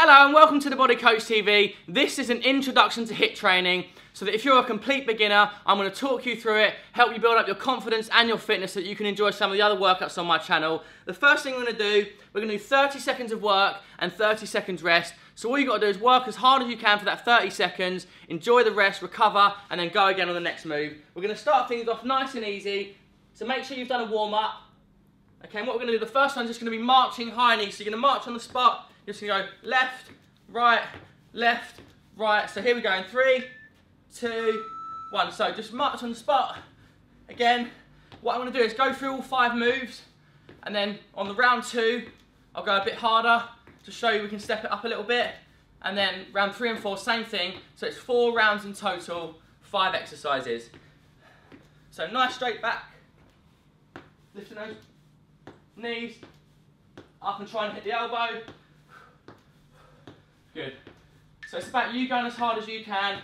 Hello and welcome to the Body Coach TV. This is an introduction to HIIT training so that if you're a complete beginner, I'm going to talk you through it, help you build up your confidence and your fitness so that you can enjoy some of the other workouts on my channel. The first thing we're going to do, we're going to do 30 seconds of work and 30 seconds rest. So all you've got to do is work as hard as you can for that 30 seconds, enjoy the rest, recover, and then go again on the next move. We're going to start things off nice and easy. So make sure you've done a warm up. Okay, and what we're going to do, the first one's just going to be marching high knees. So you're going to march on the spot, you're just to go left, right, left, right. So here we go in three, two, one. So just march on the spot. Again, what I want to do is go through all five moves and then on the round two, I'll go a bit harder to show you we can step it up a little bit. And then round three and four, same thing. So it's four rounds in total, five exercises. So nice straight back, lifting those knees, up and try and hit the elbow, Good. So it's about you going as hard as you can.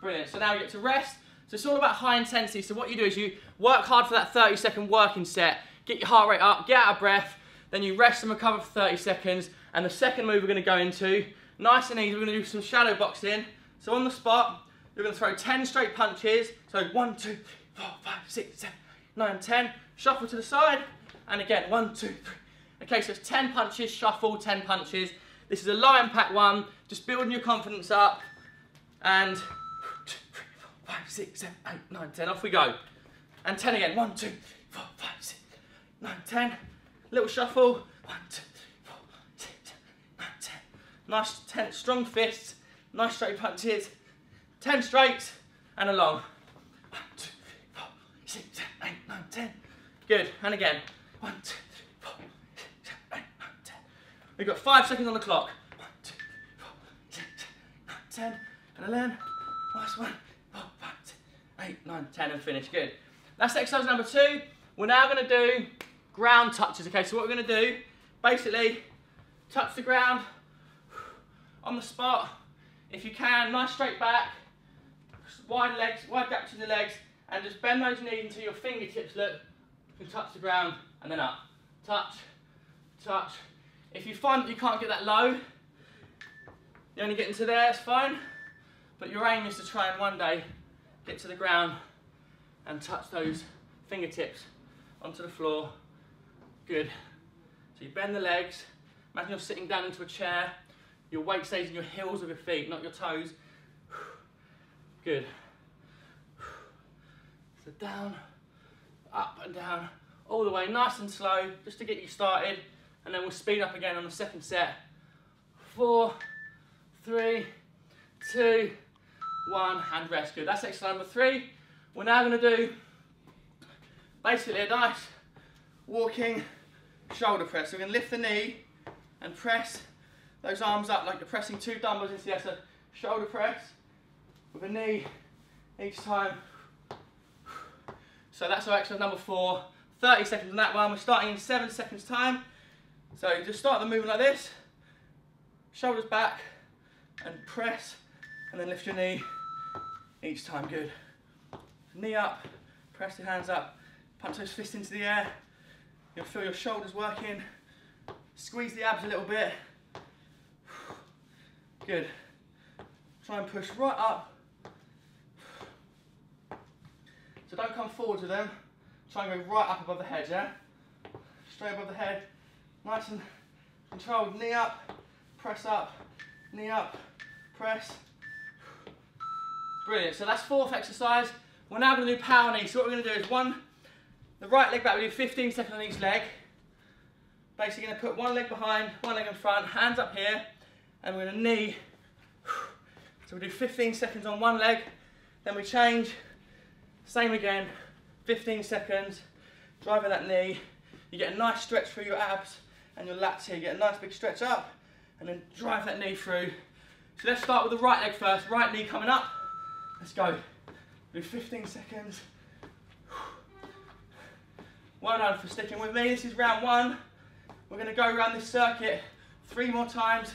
Brilliant. So now we get to rest. So it's all about high intensity. So what you do is you work hard for that 30 second working set, get your heart rate up, get out of breath, then you rest and recover for 30 seconds. And the second move we're going to go into, nice and easy, we're going to do some shadow boxing. So on the spot, you're going to throw 10 straight punches. So one, two, three, four, five, six, seven, nine, 10. Shuffle to the side. And again, one, two, three. Okay, so it's 10 punches, shuffle, 10 punches. This is a lion pack one, just building your confidence up. And two, three, four, five, six, seven, eight, nine, ten. Off we go. And 10 again. One, two, three, four, five, six, nine, ten. Little shuffle. One, two, three, four, six, seven, nine, ten. Nice, ten, strong fists. Nice straight punches. 10 straight and a along. One, two, three, four, six, seven, eight, nine, ten. Good. And again. One, two, We've got five seconds on the clock. One, two, three, four, six, nine, ten, and eleven. Last one. Four, five, six, eight, nine, ten, and finish. Good. That's exercise number two. We're now going to do ground touches. Okay, so what we're going to do, basically, touch the ground on the spot. If you can, nice straight back, wide legs, wide gap between the legs, and just bend those knees until your fingertips look, can touch the ground, and then up. Touch, touch, if you find that you can't get that low, you only get into there, it's fine. But your aim is to try and one day get to the ground and touch those fingertips onto the floor. Good. So you bend the legs. Imagine you're sitting down into a chair. Your weight stays in your heels of your feet, not your toes. Good. So down, up and down, all the way, nice and slow, just to get you started and then we'll speed up again on the second set. Four, three, two, one, and rest. Good. That's exercise number three. We're now going to do basically a nice walking shoulder press. So we're going to lift the knee and press those arms up like you're pressing two dumbbells into the a shoulder press with a knee each time. So that's our exercise number four. 30 seconds on that one. We're starting in seven seconds time. So just start the movement like this, shoulders back and press and then lift your knee each time, good. Knee up, press the hands up, punch those fists into the air. You'll feel your shoulders working, squeeze the abs a little bit. Good. Try and push right up. So don't come forward with them. Try and go right up above the head, yeah? Straight above the head, Nice and controlled. Knee up, press up, knee up, press. Brilliant. So that's fourth exercise. We're now going to do power knee. So what we're going to do is one, the right leg back, we do 15 seconds on each leg. Basically going to put one leg behind, one leg in front, hands up here, and we're going to knee. So we do 15 seconds on one leg, then we change, same again, 15 seconds, driving that knee. You get a nice stretch through your abs, and your lats here. Get a nice big stretch up and then drive that knee through. So let's start with the right leg first. Right knee coming up. Let's go. Do 15 seconds. Well done for sticking with me. This is round one. We're going to go around this circuit three more times.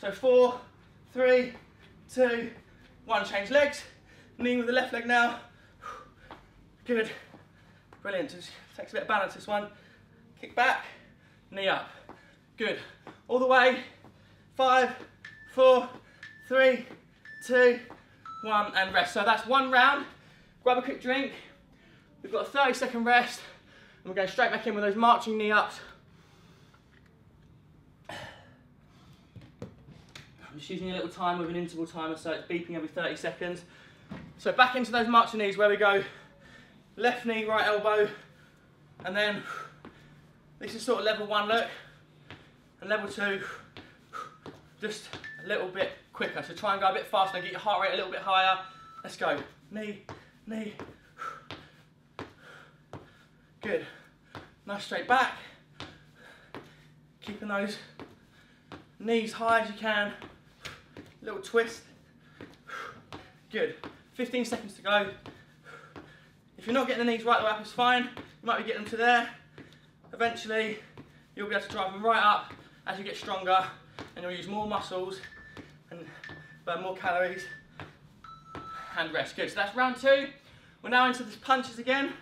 So four, three, two, one. Change legs. Knee with the left leg now. Good. Brilliant. Just takes a bit of balance this one. Kick back knee up. Good. All the way. Five, four, three, two, one, and rest. So that's one round. Grab a quick drink. We've got a 30 second rest, and we're going straight back in with those marching knee ups. I'm just using a little time with an interval timer, so it's beeping every 30 seconds. So back into those marching knees where we go left knee, right elbow, and then this is sort of level one look, and level two, just a little bit quicker. So try and go a bit faster, and get your heart rate a little bit higher. Let's go. Knee, knee. Good. Nice straight back. Keeping those knees high as you can. Little twist. Good. 15 seconds to go. If you're not getting the knees right the way up, it's fine. You might be getting them to there. Eventually, you'll be able to drive them right up as you get stronger and you'll use more muscles and burn more calories and rest. Good, so that's round two. We're now into the punches again.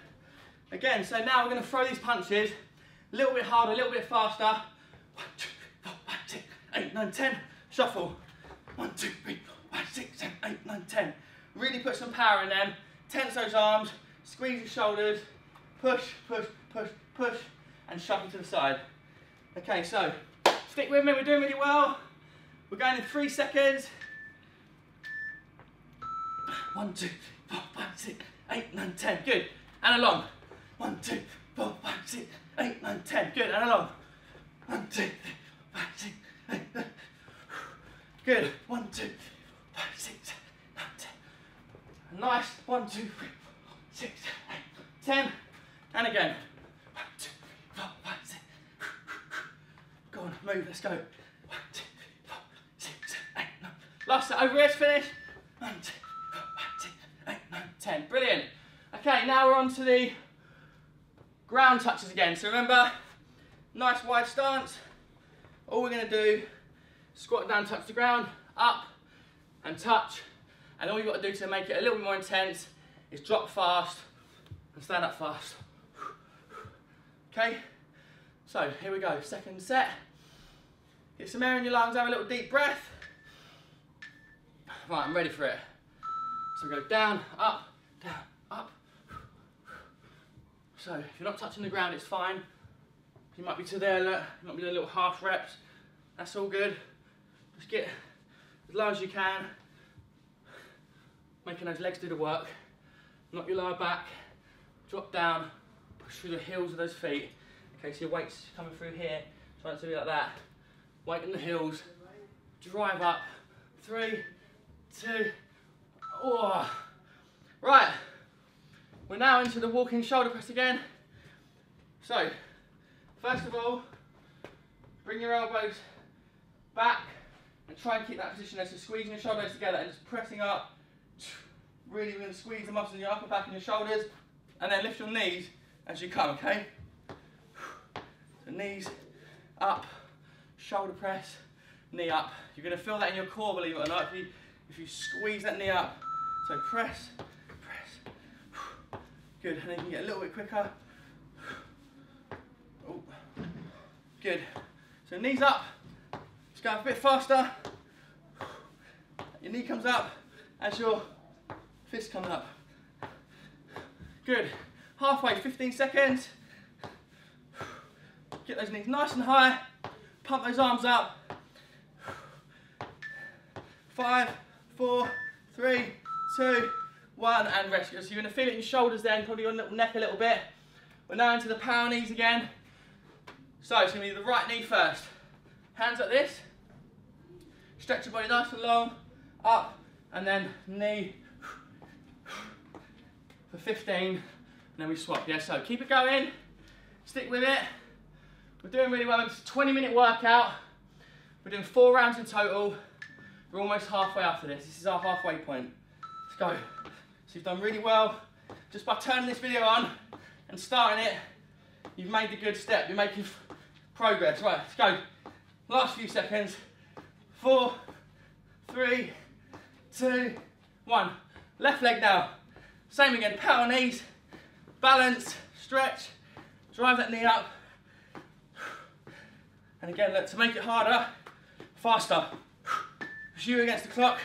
Again, so now we're gonna throw these punches a little bit harder, a little bit faster. One, two, three, four, five, six, eight, nine, ten. Shuffle. One, two, three, four, five, six, seven, eight, nine, ten. Really put some power in them. Tense those arms, squeeze your shoulders, push, push, push, push, and shuffle to the side. Okay, so stick with me, we're doing really well. We're going in three seconds. One, two, four, five, six, eight, nine, ten. Good. And along. One, two, four, five, six, eight, nine, ten. Good. And along. One, two, three, five, six, eight, nine. Good. One, two, five, six, nine, ten. Nice. One, two, three, four, six, eight, ten. And again. Four, five, six. Go on, move. Let's go. One, two, three, four, six, seven, eight, nine. Last set over. Let's finish. One, two, four, five, six, eight, nine, ten. Brilliant. Okay, now we're on to the ground touches again. So remember, nice wide stance. All we're going to do, squat down, touch the ground, up and touch. And all you've got to do to make it a little bit more intense is drop fast and stand up fast. Okay, so here we go, second set. Get some air in your lungs, have a little deep breath. Right, I'm ready for it. So go down, up, down, up. So if you're not touching the ground, it's fine. You might be to there, look, you might be doing little half reps. That's all good. Just get as low as you can. Making those legs do the work. Knock your lower back, drop down, through the heels of those feet. Okay, so your weight's coming through here. Try to be like that. Weight in the heels. Drive up. Three, two, oh. Right, we're now into the walking shoulder press again. So, first of all, bring your elbows back and try and keep that position there. So squeezing your shoulders together and just pressing up. Really, really squeeze the muscles in your upper back and your shoulders. And then lift your knees as you come, okay? So knees up, shoulder press, knee up. You're gonna feel that in your core, believe it or not. If you, if you squeeze that knee up. So press, press. Good, and then you can get a little bit quicker. Oh. Good. So knees up. Just go a bit faster. Your knee comes up as your fist comes up. Good. Halfway, 15 seconds. Get those knees nice and high. Pump those arms up. Five, four, three, two, one, and rest. So you're gonna feel it in your shoulders then, probably your neck a little bit. We're now into the power knees again. So it's gonna be the right knee first. Hands like this. Stretch your body nice and long. Up, and then knee for 15, and then we swap. Yeah, so keep it going. Stick with it. We're doing really well. It's a 20 minute workout. We're doing four rounds in total. We're almost halfway after this. This is our halfway point. Let's go. So you've done really well. Just by turning this video on and starting it, you've made a good step. You're making progress. Right, let's go. Last few seconds. Four, three, two, one. Left leg now. Same again, power knees, balance, stretch, drive that knee up. And again, look, to make it harder, faster. It's you against the clock.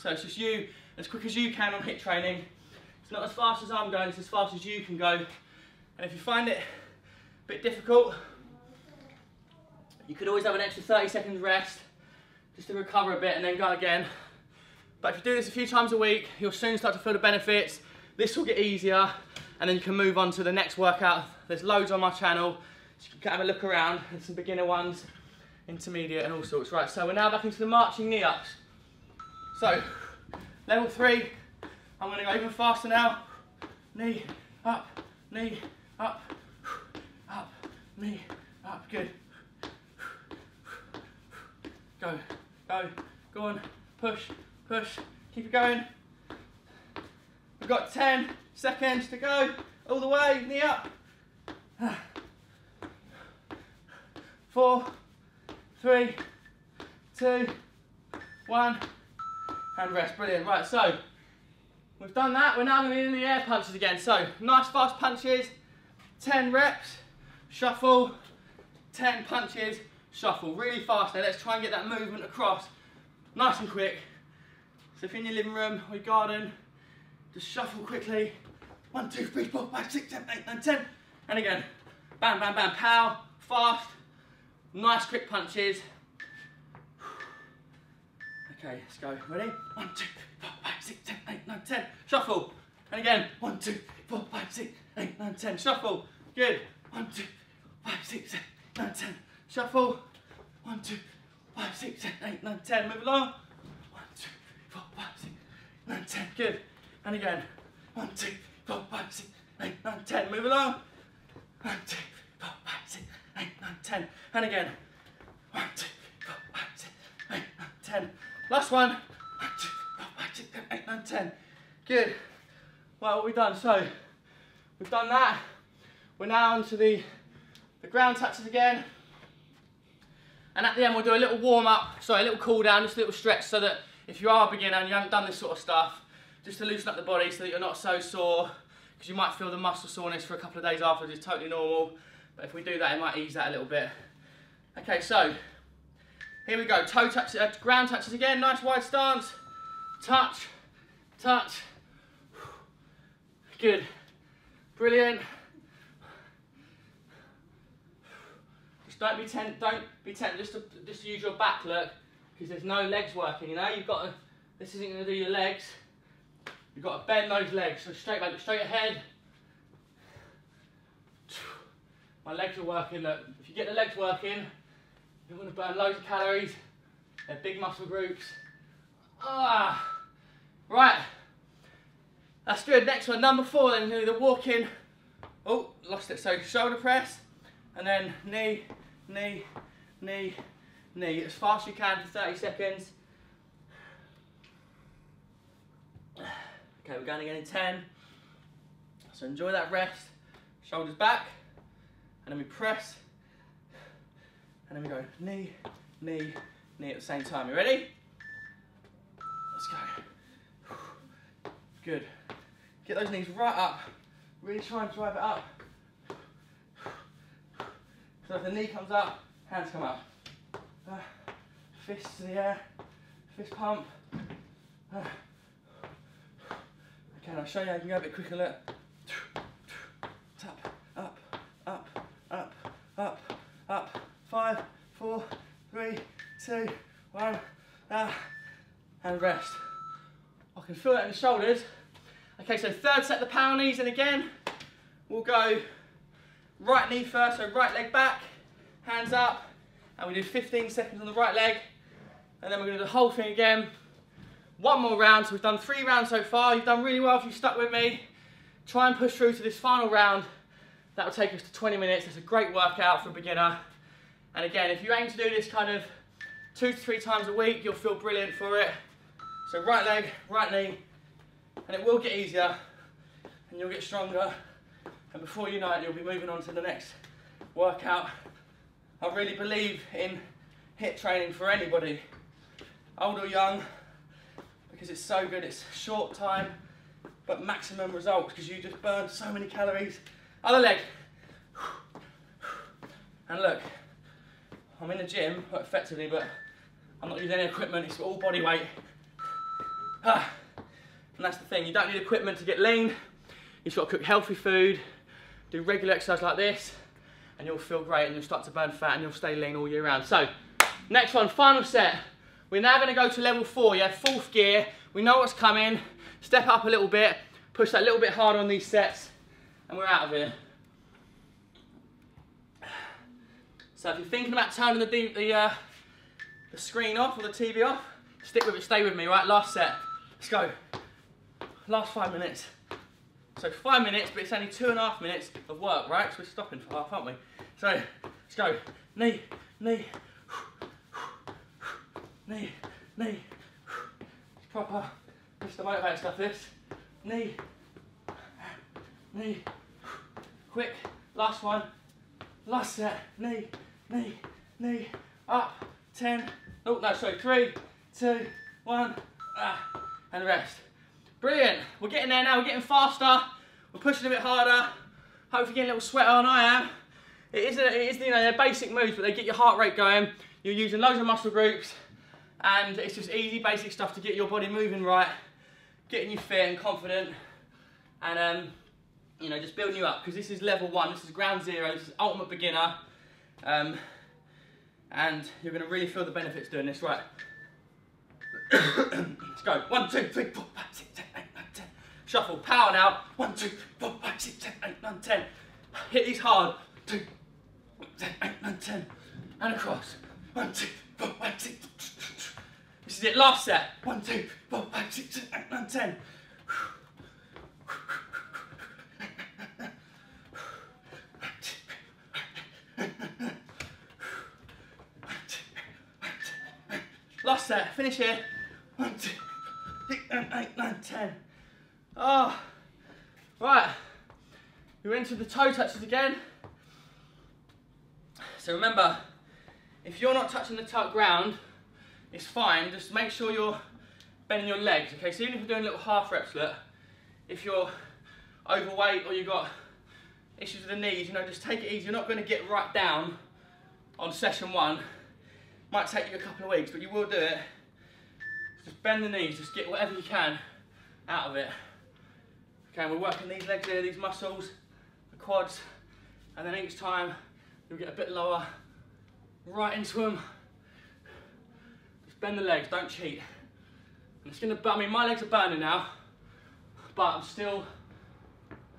So it's just you as quick as you can on HIIT training. It's not as fast as I'm going, it's as fast as you can go. And if you find it a bit difficult, you could always have an extra 30 seconds rest just to recover a bit and then go again. But if you do this a few times a week, you'll soon start to feel the benefits. This will get easier and then you can move on to the next workout. There's loads on my channel, so you can have a look around. There's some beginner ones, intermediate and all sorts. Right, so we're now back into the marching knee ups. So, level three, I'm gonna go even faster now. Knee, up, knee, up, up, knee, up, good. Go, go, go on, push, push, keep it going. We've got 10 seconds to go, all the way, knee up. Four, three, two, one, and rest, brilliant. Right, so, we've done that, we're now gonna be in the air punches again. So, nice fast punches, 10 reps, shuffle, 10 punches, shuffle, really fast. Now let's try and get that movement across, nice and quick. So if you're in your living room or your garden, just shuffle quickly. One, two, three, four, five, six, seven, eight, nine, ten. And again, bam, bam, bam, pow, fast, nice quick punches. Okay, let's go. Ready? One, two, three, four, five, six, seven, eight, nine, ten. Shuffle. And again, one, two, three, four, five, six, eight, nine, ten. Shuffle. Good. One, two, five, six, seven, nine, ten. Shuffle. One, two, five, six, seven, eight, nine, ten. Move along. One, two, four, five, six, nine, ten. Good. And again. One, two, four, five, six, eight, nine, ten. Move along. One, two, four, five, six, eight, nine, ten. And again. One, two, four, five, six, eight, nine, ten. Last one. One, two, four, five, six, eight, nine, ten. Good. Well, what we've done, so we've done that. We're now onto the, the ground touches again. And at the end, we'll do a little warm up, sorry, a little cool down, just a little stretch so that if you are a beginner and you haven't done this sort of stuff, just to loosen up the body so that you're not so sore, because you might feel the muscle soreness for a couple of days after, it's totally normal. But if we do that, it might ease that a little bit. Okay, so here we go. Toe touches, uh, ground touches again. Nice wide stance. Touch, touch. Good. Brilliant. Just don't be tent, don't be tempted just just use your back look because there's no legs working. You know, you've got to. This isn't going to do your legs. You've got to bend those legs. So straight back, straight ahead. My legs are working. Look, if you get the legs working, you're going to burn loads of calories. They're big muscle groups. Ah, right. That's good. Next one, number four. Then do the walking. Oh, lost it. So shoulder press, and then knee, knee, knee, knee. As fast as you can for 30 seconds. Okay, we're going again in 10. So enjoy that rest. Shoulders back, and then we press, and then we go knee, knee, knee at the same time. You ready? Let's go. Good. Get those knees right up. Really try and drive it up. So if the knee comes up, hands come up. Uh, fists to the air, fist pump. Uh, okay, I'll show you how you can go a bit quicker. Look. Tap, up, up, up, up, up. Five, four, three, two, one. Ah, and rest. I can feel that in the shoulders. Okay, so third set the power knees, and again, we'll go right knee first, so right leg back, hands up, and we do 15 seconds on the right leg, and then we're gonna do the whole thing again. One more round, so we've done three rounds so far. You've done really well if you stuck with me. Try and push through to this final round. That'll take us to 20 minutes. It's a great workout for a beginner. And again, if you aim to do this kind of two to three times a week, you'll feel brilliant for it. So right leg, right knee, and it will get easier, and you'll get stronger. And before you know it, you'll be moving on to the next workout. I really believe in HIIT training for anybody, old or young, because it's so good. It's short time, but maximum results because you just burn so many calories. Other leg. And look, I'm in the gym, effectively, but I'm not using any equipment, it's all body weight. Ah. And that's the thing, you don't need equipment to get lean. You've got to cook healthy food, do regular exercise like this, and you'll feel great and you'll start to burn fat and you'll stay lean all year round. So, next one, final set. We're now gonna go to level four, yeah, fourth gear. We know what's coming. Step up a little bit, push that little bit harder on these sets, and we're out of here. So if you're thinking about turning the, the, uh, the screen off or the TV off, stick with it, stay with me, right? Last set. Let's go. Last five minutes. So five minutes, but it's only two and a half minutes of work, right? So we're stopping for half, aren't we? So let's go. Knee, knee, knee, knee. Proper Mr. Motivator stuff, this. Knee, knee. Quick, last one. Last set. Knee, knee, knee. Up. Ten. Oh, no, sorry. Three, two, one. Ah, and rest. Brilliant. We're getting there now. We're getting faster. We're pushing a bit harder. Hopefully getting a little sweat on. I am. It is, a, it is you know, they're basic moves, but they get your heart rate going. You're using loads of muscle groups, and it's just easy, basic stuff to get your body moving right, getting you fit and confident, and um, you know, just building you up. Because this is level one. This is ground zero. This is ultimate beginner, um, and you're going to really feel the benefits doing this. Right. Let's go. One, two, three, four, five, six, seven, eight, nine, ten. Shuffle. Power now. One, two, three, four, five, six, seven, eight, nine, ten. Hit these hard. Two, seven, eight, nine, ten. And across. One, two, four, five, six. This is it. Last set. One, two, four, five, six, seven, eight, nine, ten. Last set. Finish here. One, two, six, seven, eight, nine, ten. Oh, right. We're into the toe touches again. So remember, if you're not touching the toe ground, it's fine. Just make sure you're bending your legs. Okay, so even if you're doing a little half reps, look, if you're overweight or you've got issues with the knees, you know, just take it easy. You're not going to get right down on session one. Might take you a couple of weeks, but you will do it. Just bend the knees, just get whatever you can out of it. Okay, we're working these legs here, these muscles, the quads, and then each time you'll get a bit lower, right into them. Just bend the legs, don't cheat. And it's gonna, I mean, my legs are burning now, but I'm still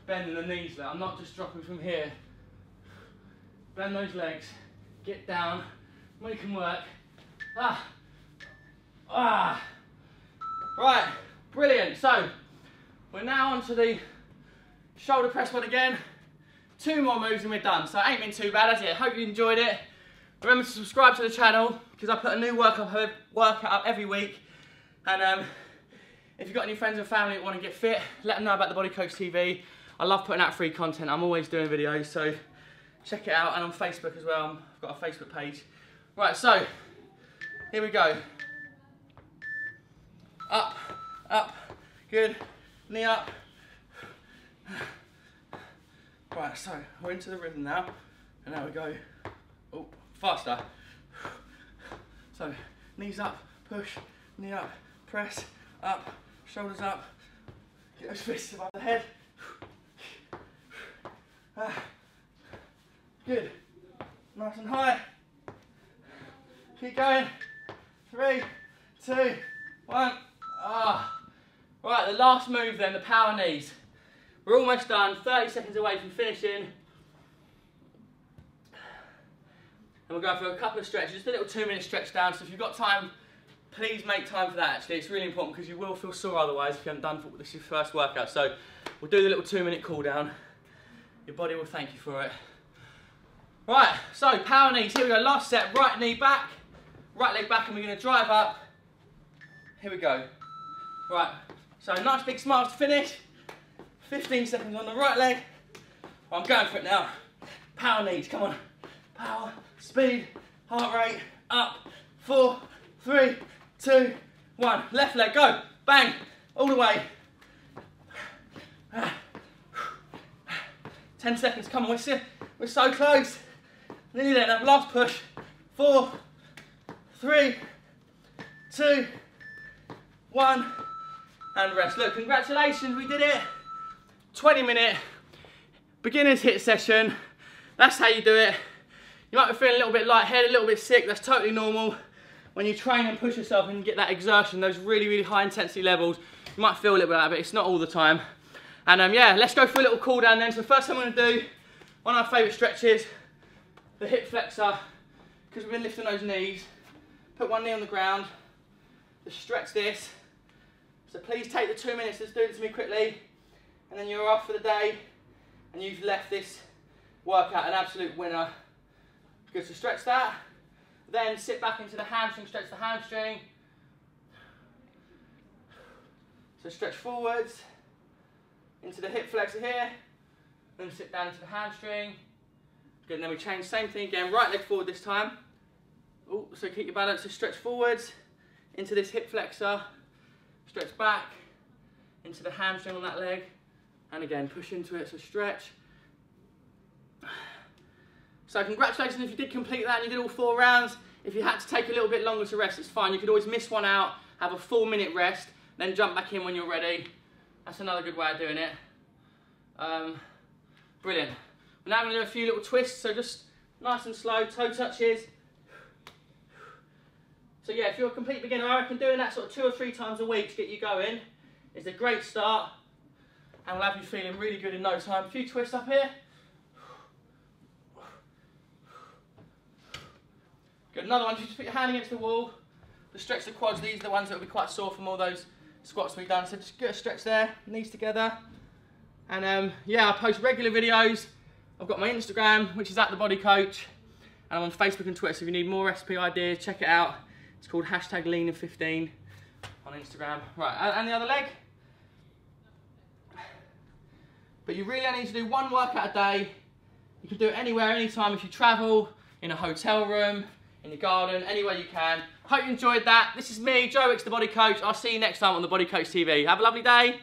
bending the knees there. I'm not just dropping from here. Bend those legs, get down, make them work. Ah, ah. Right, brilliant. So, we're now onto the shoulder press one again. Two more moves and we're done. So it ain't been too bad, has it? Hope you enjoyed it. Remember to subscribe to the channel because I put a new workout, every week. And um, if you've got any friends and family that want to get fit, let them know about the Body Coach TV. I love putting out free content. I'm always doing videos, so check it out. And on Facebook as well. I've got a Facebook page. Right, so here we go. Up, up, good. Knee up. Right, so we're into the rhythm now. And now we go, oh, faster. So, knees up, push, knee up, press, up, shoulders up. Get those fists above the head. Ah, good. Nice and high. Keep going. Three, two, one. Ah. Right, the last move then, the power knees. We're almost done, 30 seconds away from finishing. And we'll go for a couple of stretches, just a little two minute stretch down. So if you've got time, please make time for that actually. It's really important because you will feel sore otherwise if you haven't done this your first workout. So we'll do the little two minute cool down. Your body will thank you for it. Right, so power knees, here we go, last set, right knee back, right leg back and we're gonna drive up. Here we go. Right, so nice big smiles to finish. 15 seconds on the right leg. I'm going for it now. Power knees, come on. Power, speed, heart rate, up. Four, three, two, one. Left leg, go. Bang, all the way. 10 seconds, come on, we're so, we're so close. Nearly there. Now, last push. Four, three, two, one, and rest. Look, congratulations, we did it. 20 minute beginner's HIIT session. That's how you do it. You might be feeling a little bit lightheaded, a little bit sick. That's totally normal. When you train and push yourself and get that exertion, those really, really high intensity levels, you might feel a little bit like but it's not all the time. And um, yeah, let's go for a little cool down then. So first thing I'm gonna do, one of our favorite stretches, the hip flexor, because we've been lifting those knees. Put one knee on the ground, just stretch this. So please take the two minutes, let's do it to me quickly. And then you're off for the day, and you've left this workout an absolute winner. Good, so stretch that. Then sit back into the hamstring, stretch the hamstring. So stretch forwards, into the hip flexor here, then sit down into the hamstring. Good, and then we change, same thing again, right leg forward this time. Oh, so keep your balance, so stretch forwards, into this hip flexor, stretch back, into the hamstring on that leg, and again, push into it, so stretch. So congratulations if you did complete that and you did all four rounds. If you had to take a little bit longer to rest, it's fine. You could always miss one out, have a full minute rest, then jump back in when you're ready. That's another good way of doing it. Um, brilliant. We're now going to do a few little twists, so just nice and slow, toe touches. So yeah, if you're a complete beginner, I reckon doing that sort of two or three times a week to get you going is a great start and we'll have you feeling really good in no time. A few twists up here. Another one, just put your hand against the wall, just stretch the quads, these are the ones that will be quite sore from all those squats we've done, so just get a stretch there, knees together. And um, yeah, I post regular videos. I've got my Instagram, which is at the Body Coach, and I'm on Facebook and Twitter, so if you need more recipe ideas, check it out. It's called hashtag lean15 on Instagram. Right, and the other leg. But you really only need to do one workout a day. You can do it anywhere, anytime if you travel, in a hotel room, in your garden, anywhere you can. Hope you enjoyed that. This is me, Joe Wicks, the Body Coach. I'll see you next time on the Body Coach TV. Have a lovely day.